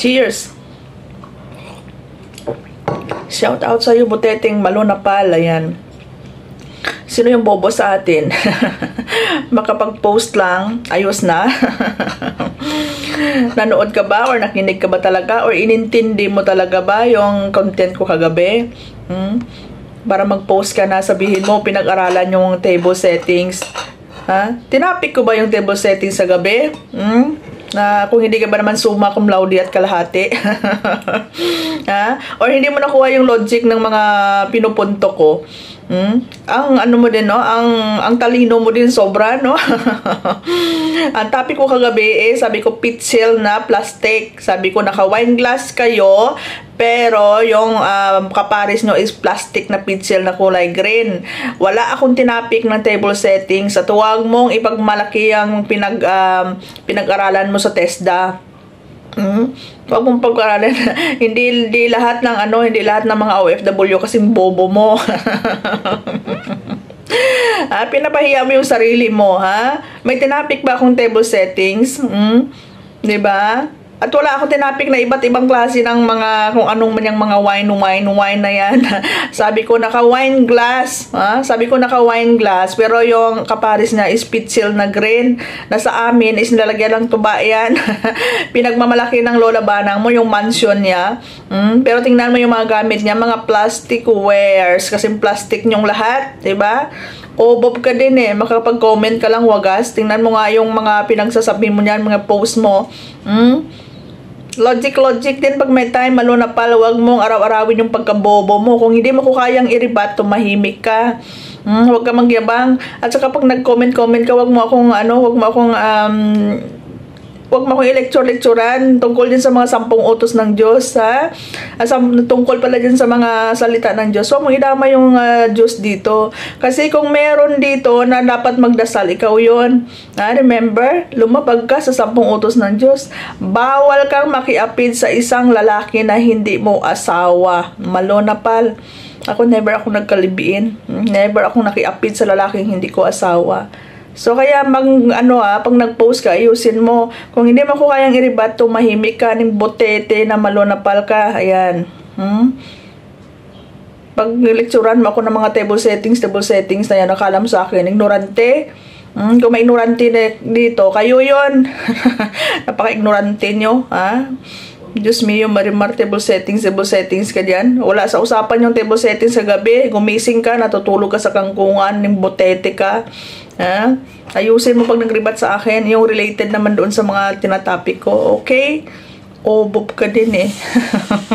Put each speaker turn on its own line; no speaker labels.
Cheers! Shout out sa iyo, Buteteng Malunapal. Ayan. Sino yung bobo sa atin? Makapag-post lang, ayos na. Nanood ka ba or nakinig ka ba talaga or inintindi mo talaga ba yung content ko kagabi? Hmm? Para mag-post ka na, sabihin mo, pinag-aralan yung table settings. Ha? Tinapik ko ba yung table settings sa gabi? Hmm? Na kung hindi ka ba naman suma cum laude at kalahati. ha? Or hindi mo nakuha yung logic ng mga pinupunto ko. Hmm? Ang ano mo din no, ang ang talino mo din sobra no. ang topic ko kagabi eh, sabi ko pitchel na plastic. Sabi ko naka wine glass kayo, pero yung um, kapares nyo is plastic na pitchel na kulay green. Wala akong tinapik ng table settings. At huwag mong ipagmalaki ang pinag um, pinag-aralan mo sa TESDA Mm. Huwag mong pag-aralan. hindi, hindi lahat ng ano, hindi lahat ng mga OFW kasi bobo mo. ah, pinapahiya mo yung sarili mo, ha? May tinapik ba akong table settings? Mm? 'Di ba? At wala akong tinapik na iba't ibang klase ng mga kung anong man yung mga wine, wine, wine na yan. Sabi ko naka wine glass. Ha? Sabi ko naka wine glass. Pero yung kaparis niya is pitsil na green. Na sa amin is nilalagyan lang tuba yan. Pinagmamalaki ng lola banang mo yung mansion niya. Mm? Pero tingnan mo yung mga gamit niya. Mga plastic wares. Kasi plastic niyong lahat. ba? Diba? O bob ka din eh. Makapag-comment ka lang wagas. Tingnan mo nga yung mga pinagsasabi mo niyan, mga post mo. Mm? Logic, logic din pag may time, malo na pala, wag mong araw-arawin yung pagkabobo mo. Kung hindi mo ko kayang iribat, tumahimik ka. Hmm, huwag ka magyabang. At saka pag nag-comment-comment ka, wag mo akong, ano, wag mo akong, um, Huwag mo akong i-lecture-lecturean tungkol din sa mga sampung utos ng Diyos, ha? Asam, tungkol pala din sa mga salita ng Diyos. Huwag mo idama yung uh, Diyos dito. Kasi kung meron dito na dapat magdasal, ikaw yon ha? Remember, lumabag ka sa sampung utos ng Diyos. Bawal kang makiapid sa isang lalaki na hindi mo asawa. Malonapal. Ako never ako nagkalibiin. Never ako nakiapid sa lalaking hindi ko asawa. So, kaya mag, ano ah, pag nag-post ka, ayusin mo. Kung hindi mo ko kayang iribat, tumahimik ka ng botete na malonapal ka. Ayan. Hmm? Pag lecturean mo ako ng mga table settings, table settings na yan, nakala mo sa akin, ignorante. Hmm? Kung may ignorante dito, kayo yon Napaka-ignorante nyo. Ha? Diyos me, yung marimar table settings, table settings ka dyan. Wala sa usapan yung table settings sa gabi. Gumising ka, natutulog ka sa kangkungan, ng botete ka. Ha? Ayusin mo pag nagribat sa akin, yung related naman doon sa mga tinatapik ko. Okay? O, bob ka din eh.